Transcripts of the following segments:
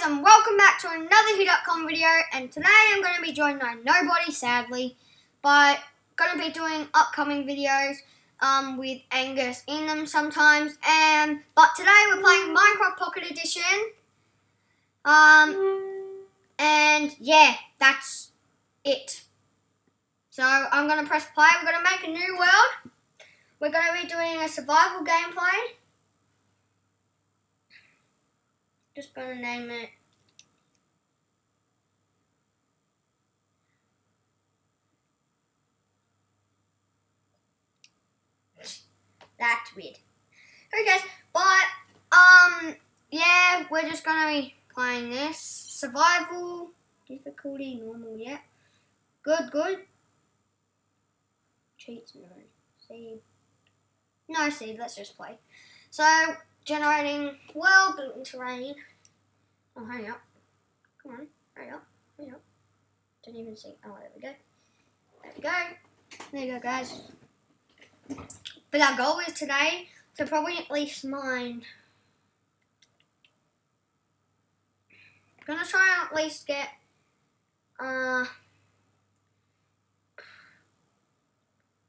guys and welcome back to another HughDotCom video and today I'm going to be joined by nobody sadly but going to be doing upcoming videos um, with Angus in them sometimes and but today we're playing Minecraft Pocket Edition um, and yeah that's it. So I'm going to press play we're going to make a new world we're going to be doing a survival gameplay just gonna name it That's weird. Okay guys, but um yeah, we're just gonna be playing this. Survival, difficulty, normal, yeah. Good, good. Cheats, no. Save. No save, let's just play. So generating well built terrain. Oh, hurry up. Come on, hurry up, hurry up. Didn't even see. Oh, there we go. There we go. There you go, guys. But our goal is today to probably at least mine. I'm gonna try and at least get uh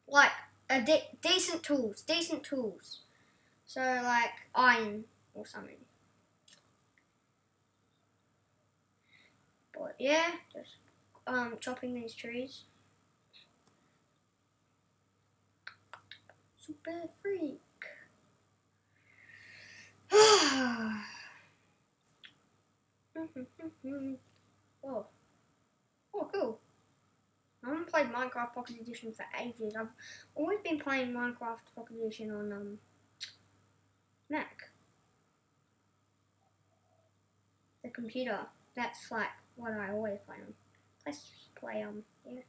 like a de decent tools, decent tools. So like iron or something. Yeah, just um, chopping these trees. Super freak. oh. Oh, cool. I haven't played Minecraft Pocket Edition for ages. I've always been playing Minecraft Pocket Edition on um, Mac. The computer. That's like what I always play on. Let's just play um here.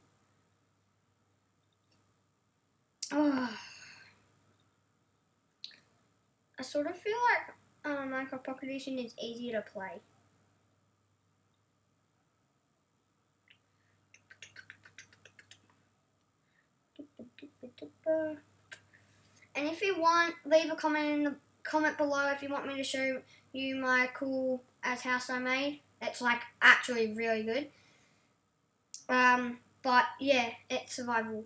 Oh. I sort of feel like um, Minecraft Pocket Edition is easier to play. And if you want, leave a comment in the comment below if you want me to show you my cool as house I made. It's like actually really good. Um, but yeah, it's survival.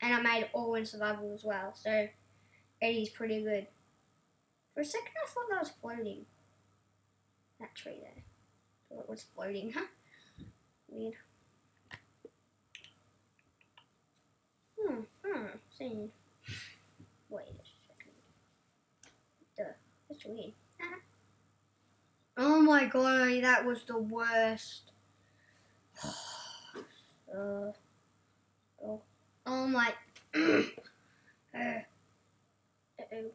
And I made it all in survival as well, so it is pretty good. For a second I thought that was floating. That tree there. Thought it was floating, huh? Weird. Hmm, hmm, see. Wait a second. Duh, that's weird. My god, that was the worst. uh, oh, oh my. uh, uh oh.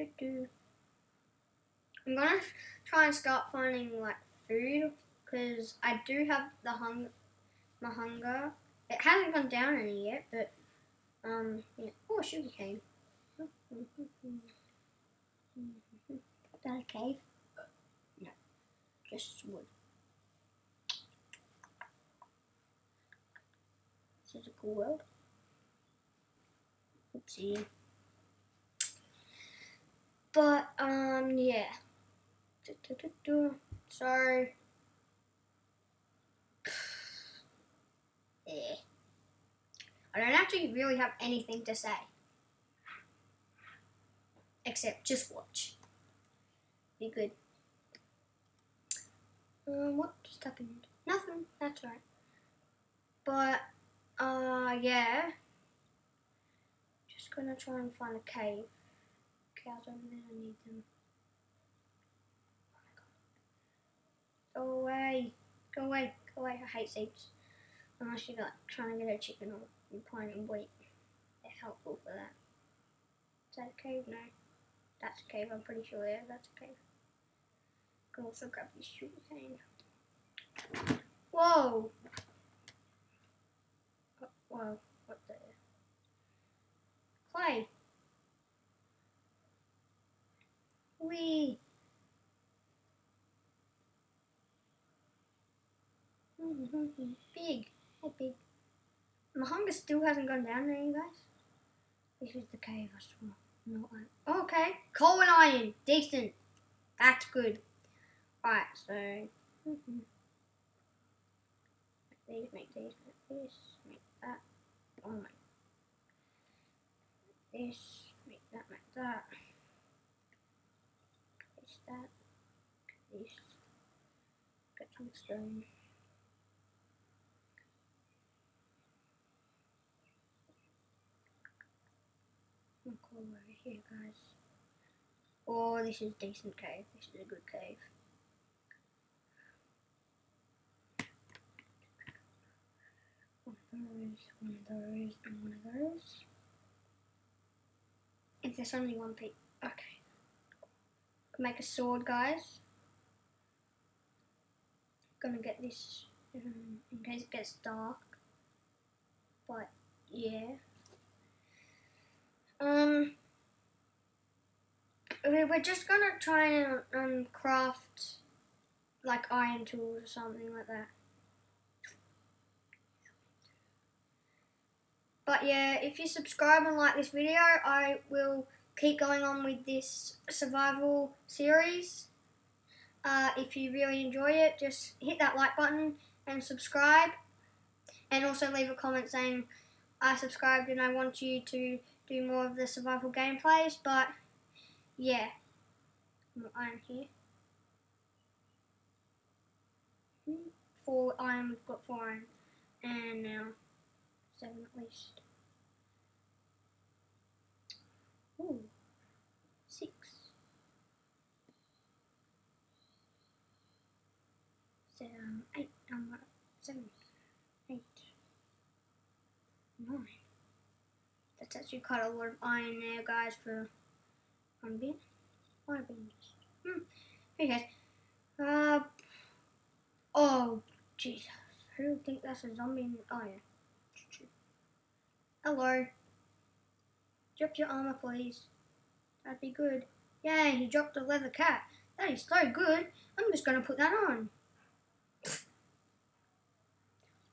Okay. I'm gonna try and start finding like food because I do have the hunger, my hunger. It hasn't gone down any yet, but um, yeah. Oh, sugar cane. Is that a cave? No, just wood. This is a cool world. Oopsie. But, um, yeah. Sorry. yeah. I don't actually really have anything to say. Except just watch. Be good. Um, what just happened? Nothing. That's right. But, uh, yeah. Just gonna try and find a cave. Cows over there, I need them. Oh Go away. Go away. Go away. I hate seeds. Unless you're like trying to get a chicken or you're planting wheat. They're helpful for that. Is that a cave? No. That's a cave, I'm pretty sure. Yeah, that's a cave. Can also grab this sugar cane. Whoa! Oh, whoa, what the? Clay! Wee! Big! Hey, big. My hunger still hasn't gone down there, you guys. This is the cave, I swear. No iron. Okay, coal and iron, decent. That's good. Alright, so mm-hmm. these, make these, make this, make that. Oh my. This, make that, make that. This, that. This. Get some stone. Cool over here, guys. Oh, this is a decent cave. This is a good cave. One of those, one of those, and one of those. If there's only one piece, okay. Make a sword, guys. Gonna get this um, in case it gets dark. But yeah. Um, we're just gonna try and um, craft like iron tools or something like that. But yeah, if you subscribe and like this video, I will keep going on with this survival series. Uh, if you really enjoy it, just hit that like button and subscribe. And also leave a comment saying I subscribed and I want you to do more of the survival gameplays. But yeah, more iron here. Four iron, we've got four iron. And now seven at least. Ooh, six. Seven, eight, um, seven, eight, nine. That's actually quite a lot of iron there, guys, for one bin. Hmm. Okay. Uh. Oh, Jesus. I don't think that's a zombie. In oh, yeah. Hello. Drop your armor, please. That'd be good. Yay, he dropped a leather cap. That is so good. I'm just going to put that on.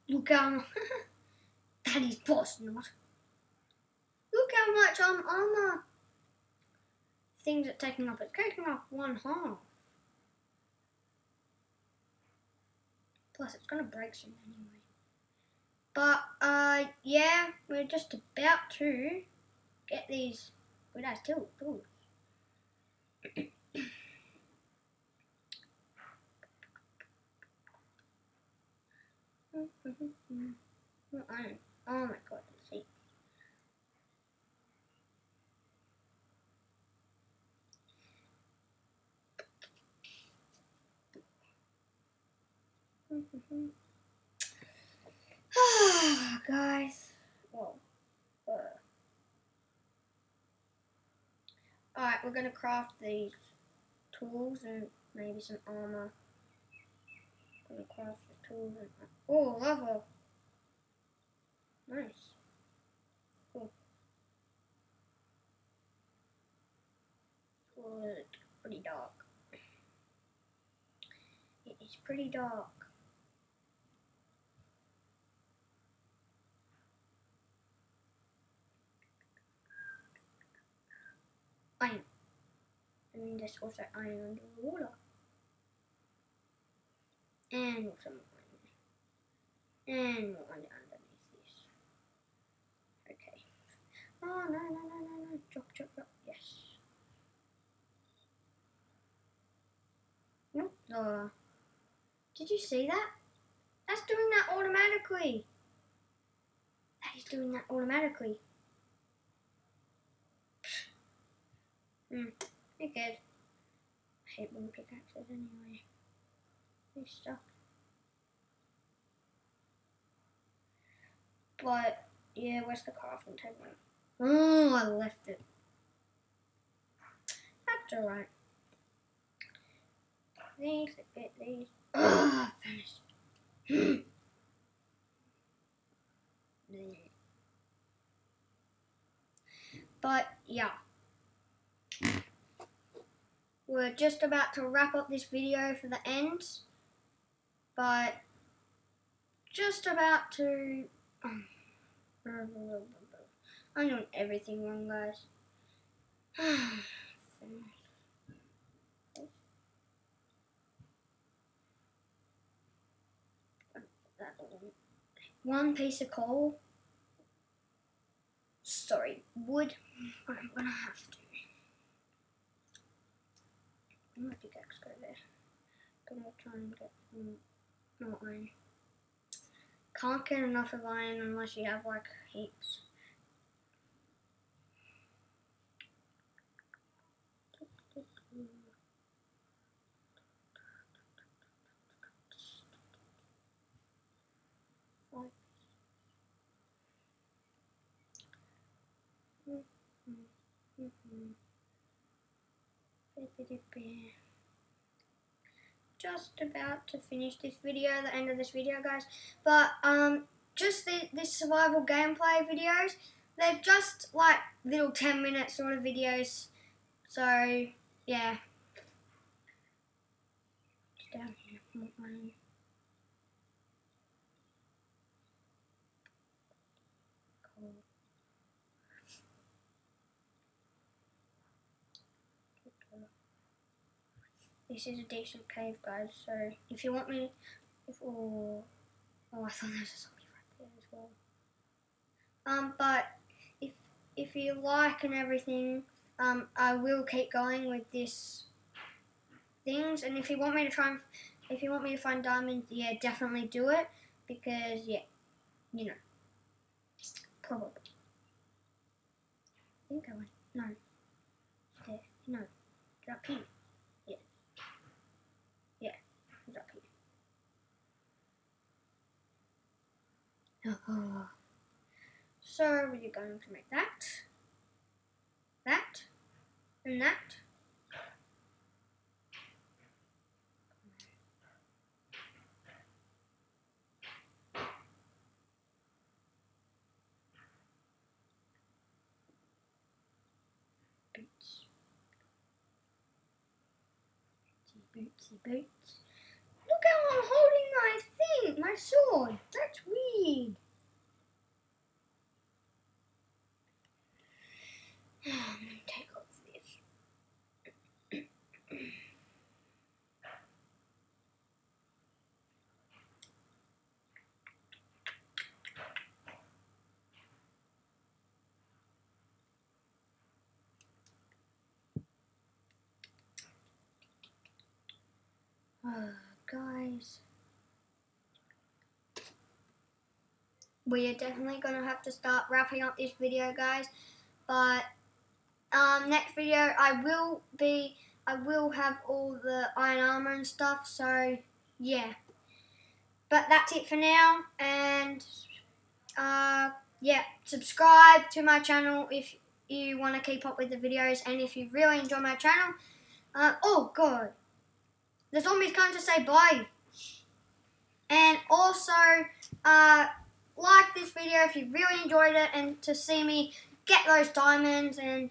Look how... that is boss not. Look how much um, armor things are taking up. It's taking up one half. Plus, it's going to break soon anyway. But, uh, yeah, we're just about to get these good ass tools. oh my god, see. Guys, well, uh. Alright, we're gonna craft these tools and maybe some armor. Gonna craft the tools and oh lava. Nice. Cool. Good. Pretty dark. It is pretty dark. Iron. And there's also iron under the water. And some iron. And more underneath this. Okay. Oh, no, no, no, no, no. Drop, drop, drop. Yes. Nope. Uh, did you see that? That's doing that automatically. That is doing that automatically. Hmm. Okay. I hate wooden pickaxes anyway. They stuff. But, yeah, where's the crafting table? Oh, I left it. That's alright. These, a bit these. Ugh, finished. but, yeah. We're just about to wrap up this video for the end, but just about to. Um, I'm doing everything wrong, guys. One piece of coal. Sorry, wood. I'm gonna have to. I'm gonna pickaxe go there. Gonna try and get more iron. Can't get enough of iron unless you have like heaps. Just about to finish this video, the end of this video, guys. But um, just the, this survival gameplay videos, they're just like little 10 minute sort of videos. So, yeah. Down here. This is a decent cave, guys. So if you want me, if oh, oh, I thought there was a zombie right there as well. Um, but if if you like and everything, um, I will keep going with this things. And if you want me to try and, if you want me to find diamonds, yeah, definitely do it because yeah, you know, probably. I think I went no. There, no, drop here. Uh-huh. So we're going to make that, that, and that. Boots. Bootsy boots. Look how I'm holding my thing, my sword. That's weird. I'm gonna take off this. Uh, guys. We are definitely going to have to start wrapping up this video, guys. But um, next video, I will be, I will have all the iron armor and stuff. So yeah. But that's it for now. And uh, yeah, subscribe to my channel if you want to keep up with the videos. And if you really enjoy my channel, uh, oh god, the zombies come to say bye. And also, uh, like this video if you really enjoyed it and to see me get those diamonds and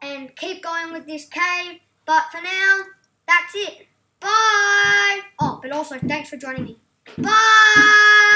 and keep going with this cave. But for now, that's it. Bye! Oh, but also, thanks for joining me. Bye!